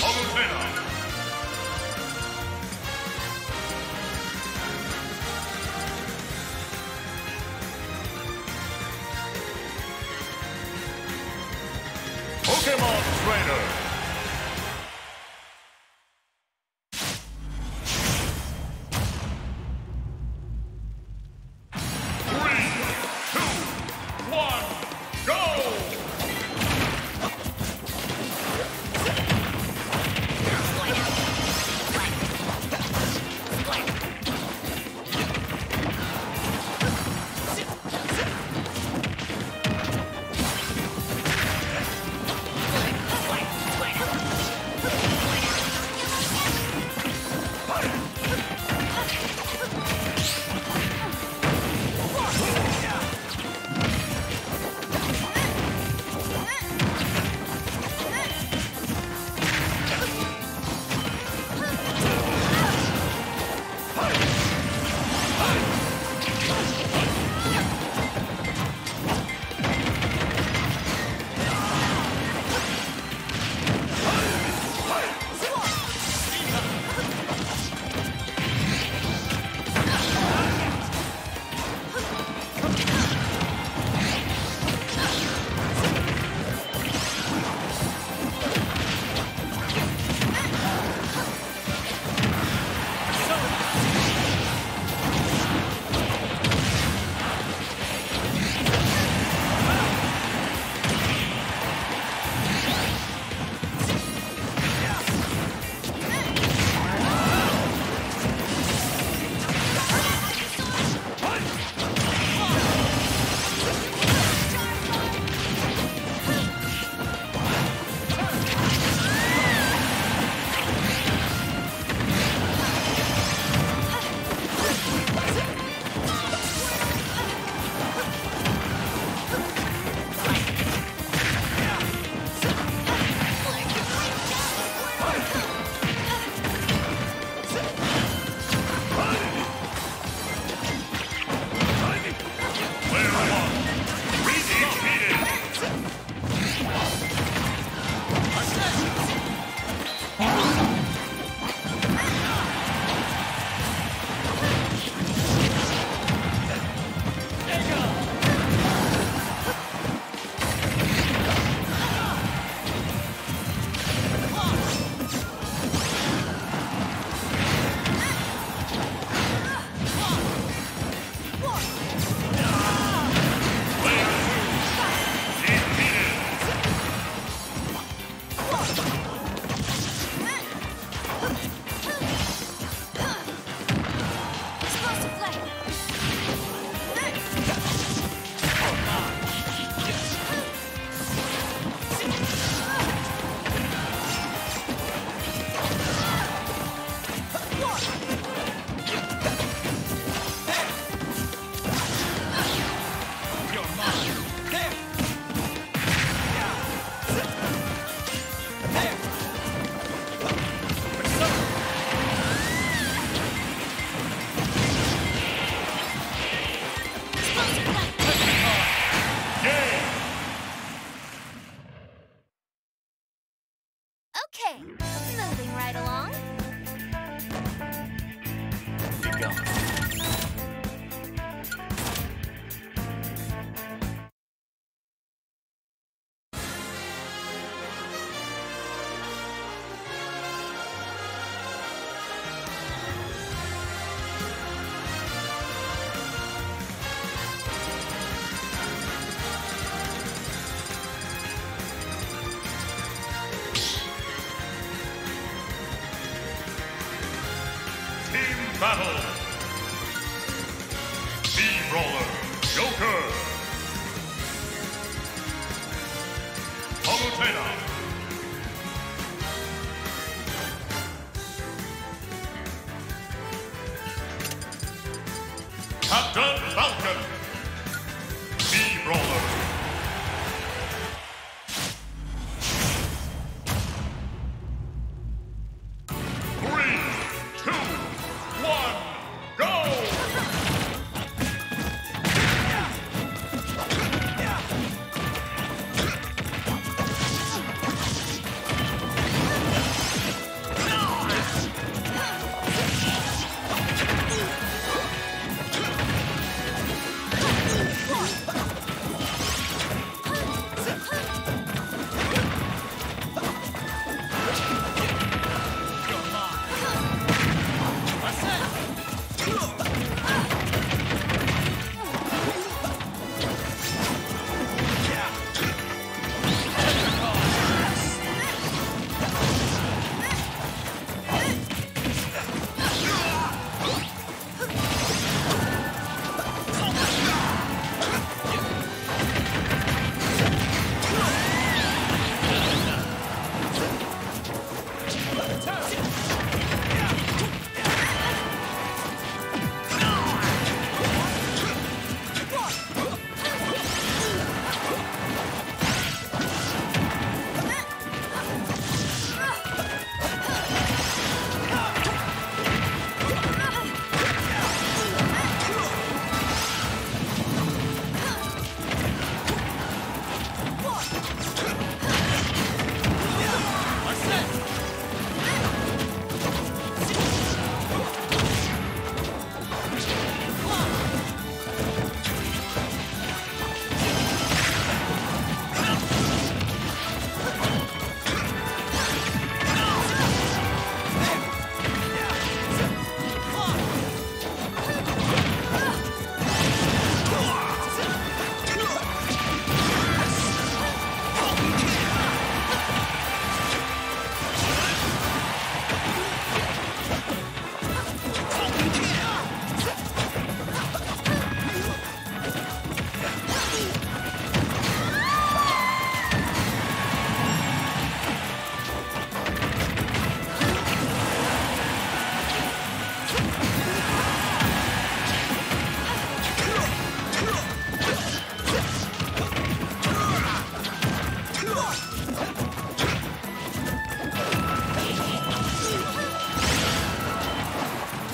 Palutena.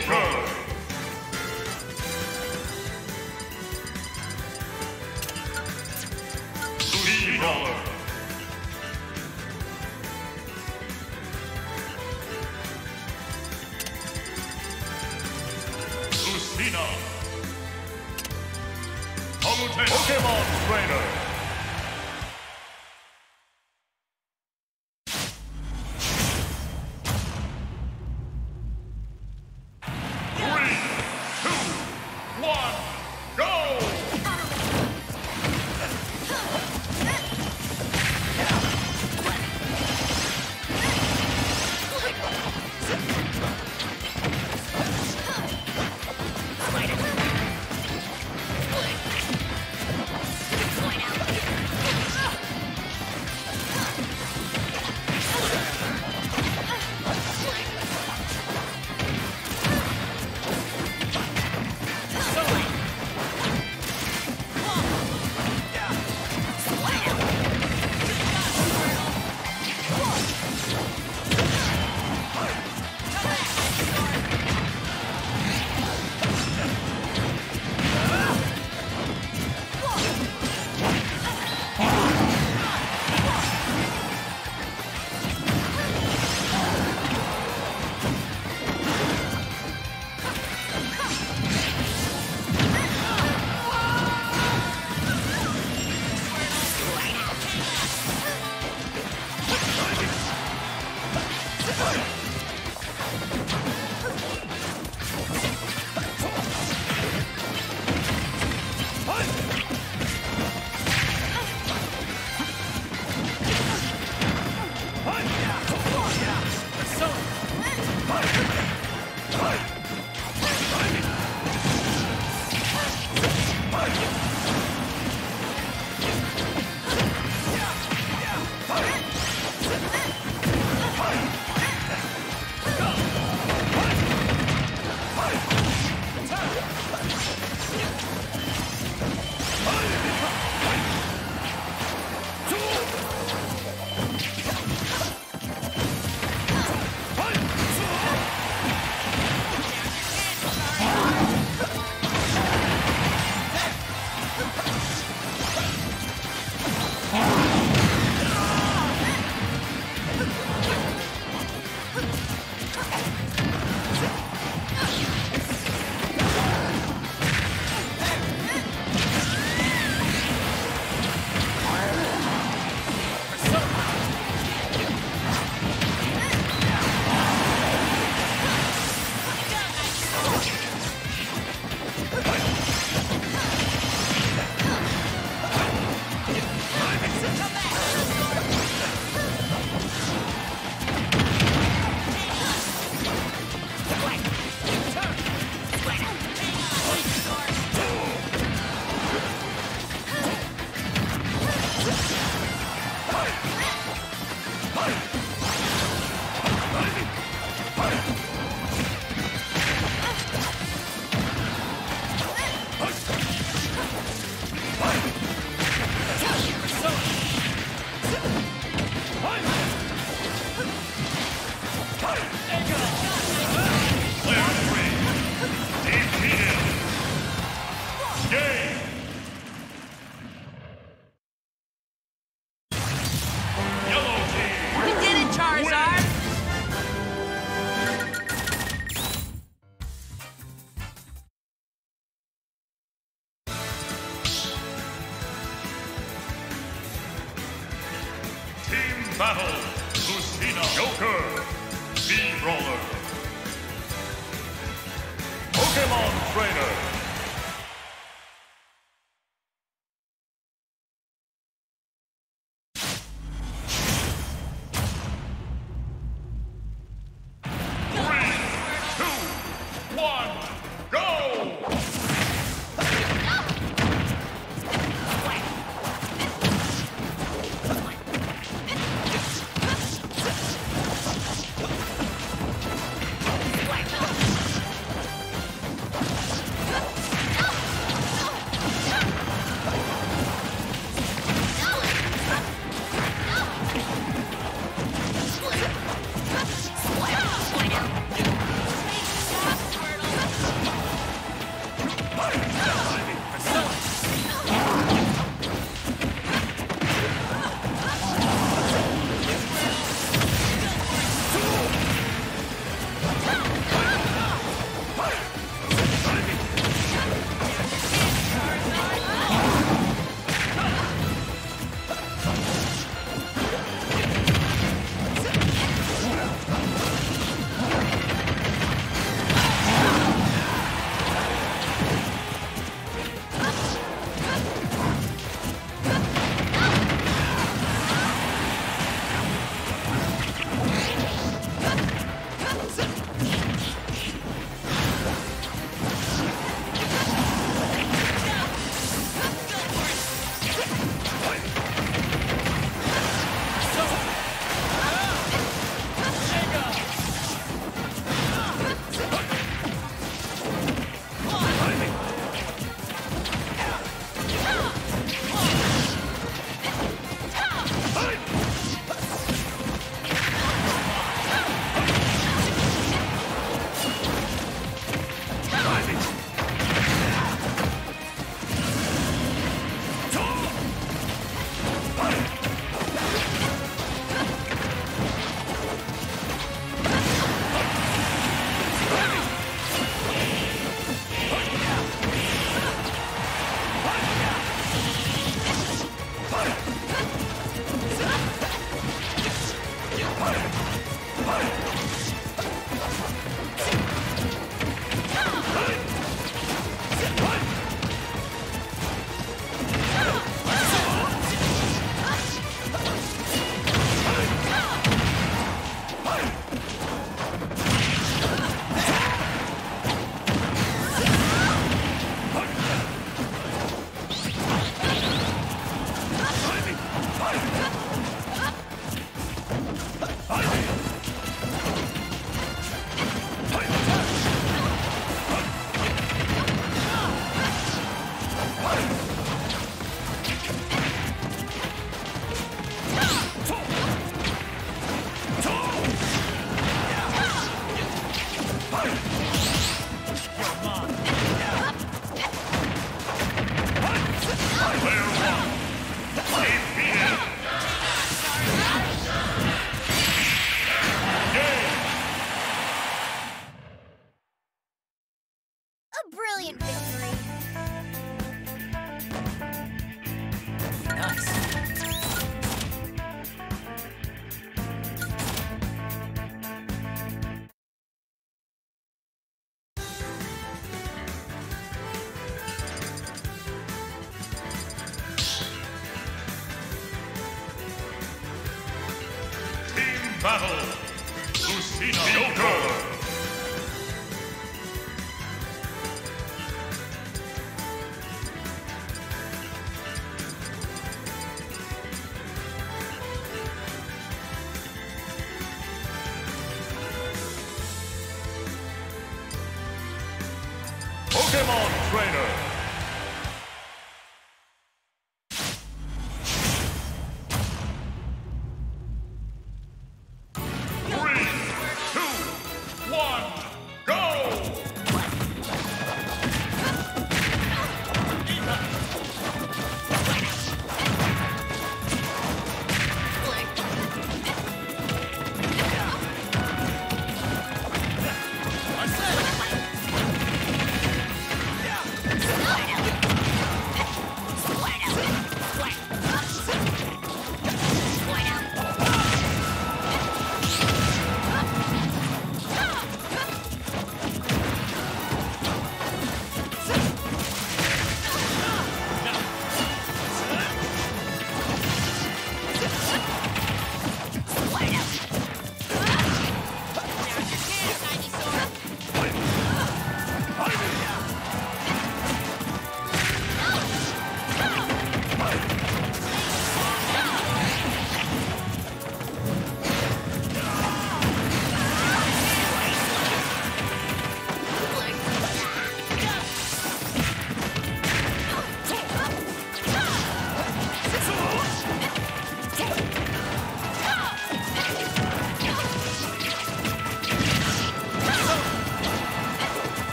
Joker. Player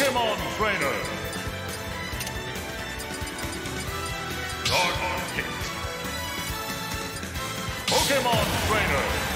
Pokemon Trainer. Dark. Pokemon Trainer.